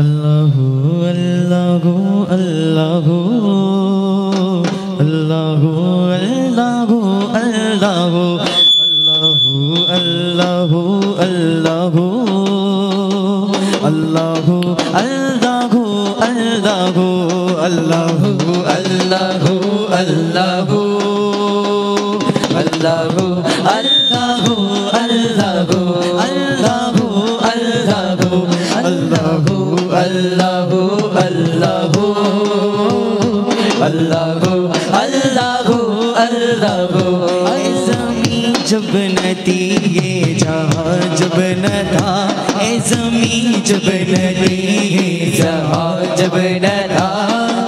അല്ലാഹു അല്ലാഹു അല്ലാഹു അല്ലാഹു അല്ലാഹു അല്ലാഹു അല്ലാഹു അല്ലാഹു അല്ലാഹു അല്ലാഹു അല്ലാഹു അല്ലാഹു അല്ലാഹു अल्लाह अल्लाह अल्लाह अल्लाह अल्लाह। जमी जब न थी, ये जहाँ जब न था। ए जमी जब न थी, ये जहाँ जब न था।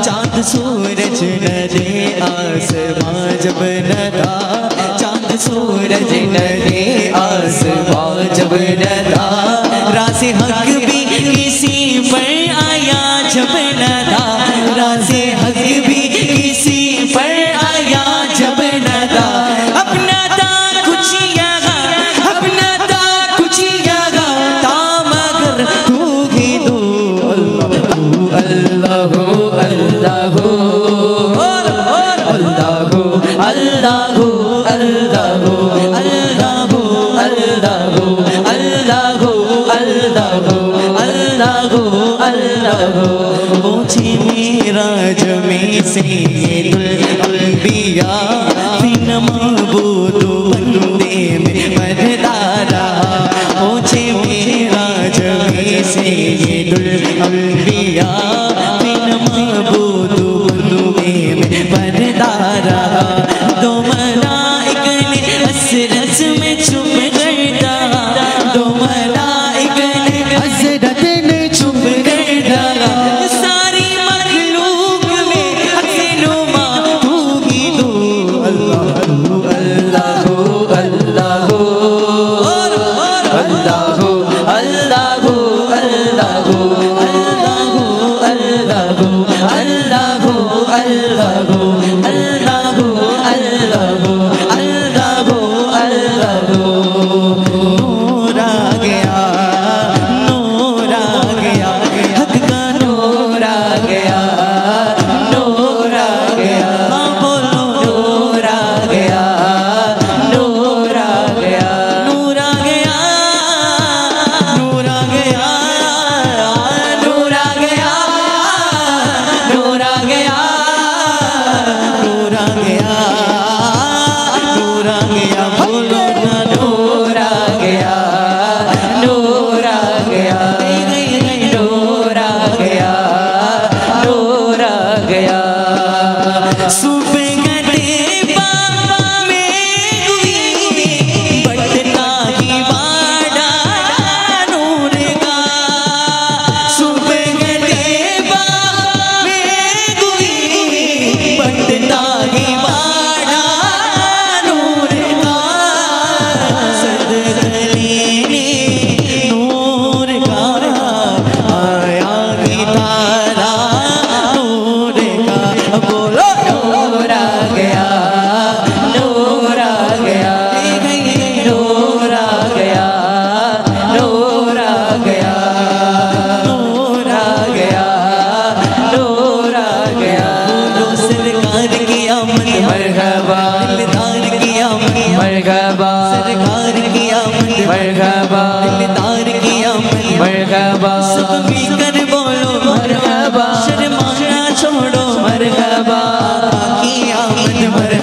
चाँद सूरज न दे, आसमां जब न था। चाँद सूरज न दे, आसमां जब न था। रासे हक 就飞了。पहुँची मेरा जमी से बिया फिन महबूद बंदे में बदला रहा। पहुँची मेरा जमी से Subi मर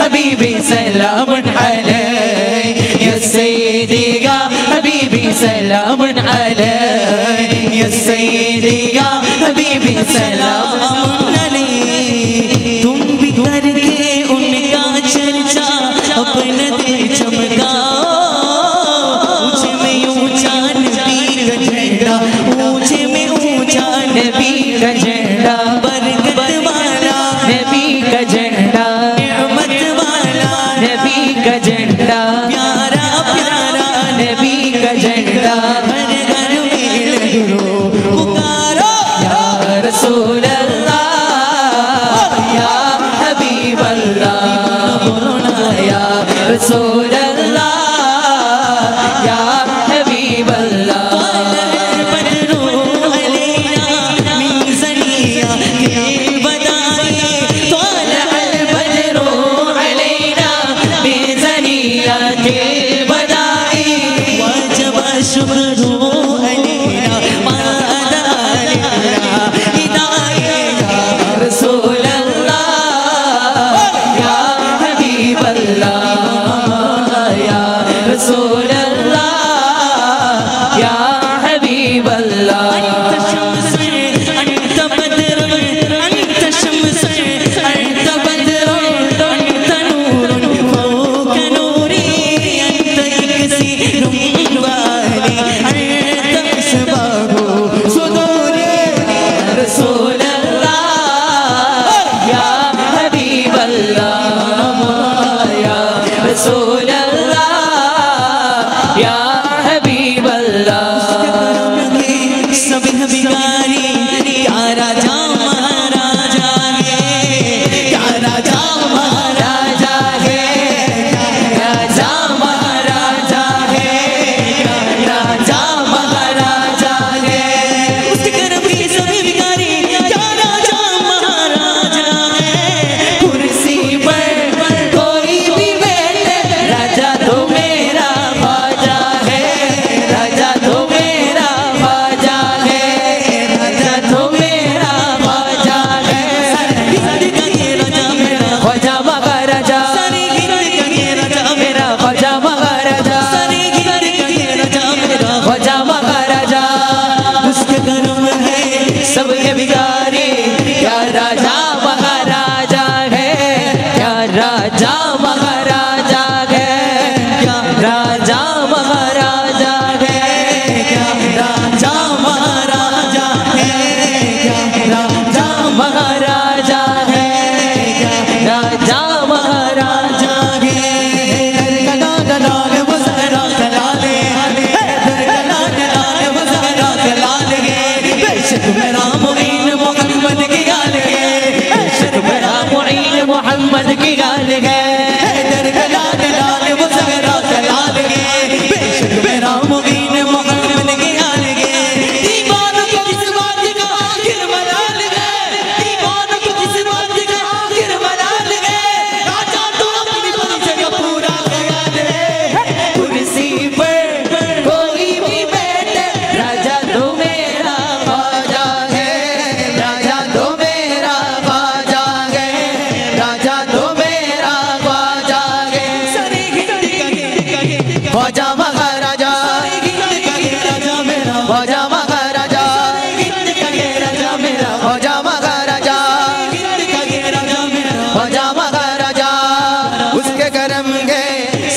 हबीबी सलाम या सैदिगा हबीबी सलाम या सैदिगा हबीबी सलाम तुम भी करके उनका चर्चा अपना दिल चमका मुझे ऊँचा नबी का झंडा मुझे ऊँचा नबी का झंडा।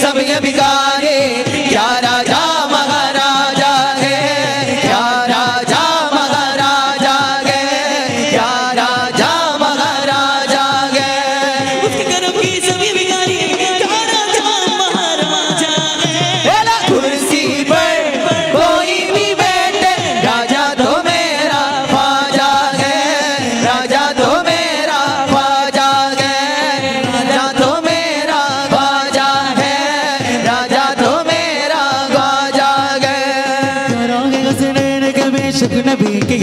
सब ये बिगाड़े।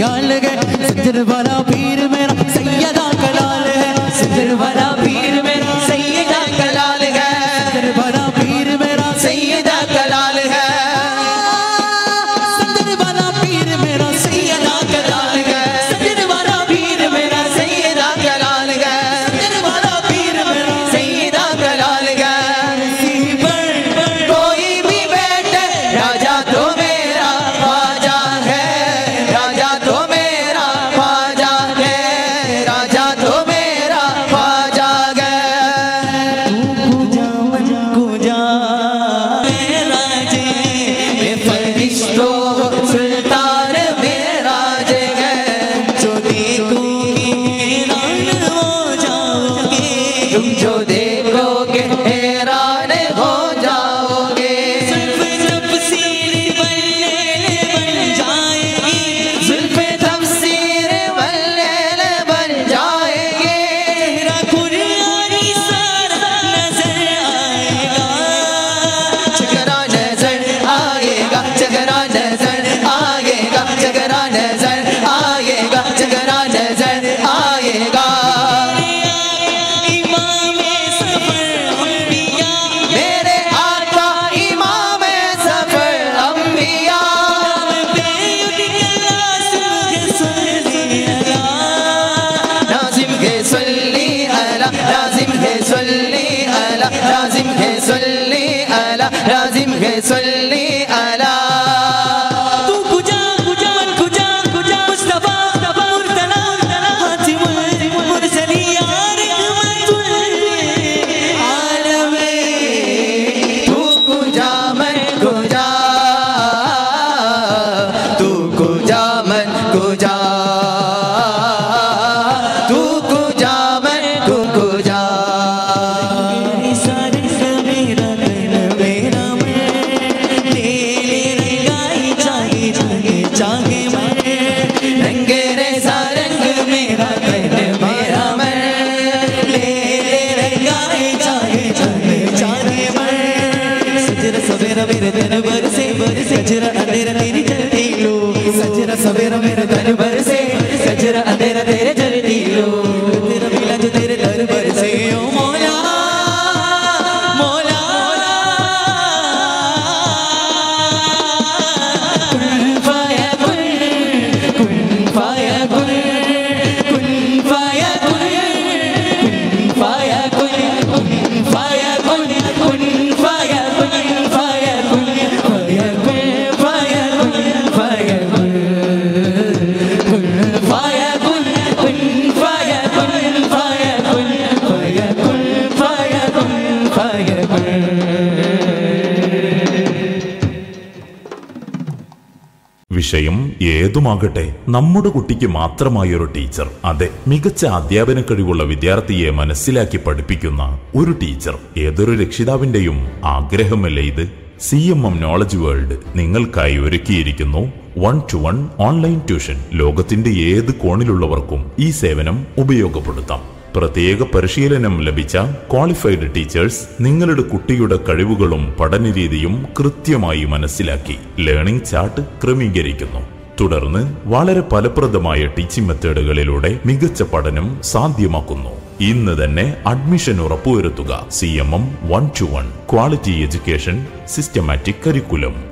नबी के हाल है सज्जन वाला पीर Sajra Anirani ഏതുമാകട്ടെ നമ്മുടെ കുട്ടിക്ക് മാത്രമായ ഒരു ടീച്ചർ. അതെ മികച്ച അധ്യാപന കഴിവുള്ള വിദ്യാർത്ഥിയെ മനസ്സിലാക്കി പഠിപ്പിക്കുന്ന ഒരു ടീച്ചർ. ഏതൊരു രക്ഷിതാവിന്റെയും ആഗ്രഹമല്ലേ ഇത്? C M M knowledge world നിങ്ങൾക്കായി ഒരുക്കിയിരിക്കുന്നു one to one online tuition ലോകത്തിന്റെ ഏത് കോണിലുള്ളവർക്കും ഈ സേവനം ഉപയോഗപ്പെടുത്താം. പ്രത്യേക പരിശീലനം ലഭിച്ച ക്വാളിഫൈഡ് ടീച്ചേഴ്സ് നിങ്ങളുടെ കുട്ടിയുടെ കഴിവുകളും പഠനരീതിയും കൃത്യമായി മനസ്സിലാക്കി. ലേണിംഗ് ചാർട്ട് ക്രമീകരിക്കുന്നു. തുടർന്ന് വളരെ ഫലപ്രദമായ ടീച്ചിങ് മെത്തേഡുകളിലൂടെ മികച്ച പഠനം സാധ്യമാക്കുന്നു. ഇന്ന് തന്നെ അഡ്മിഷൻ ഉറപ്പുവരുത്തുക. C M M one to one quality education systematic curriculum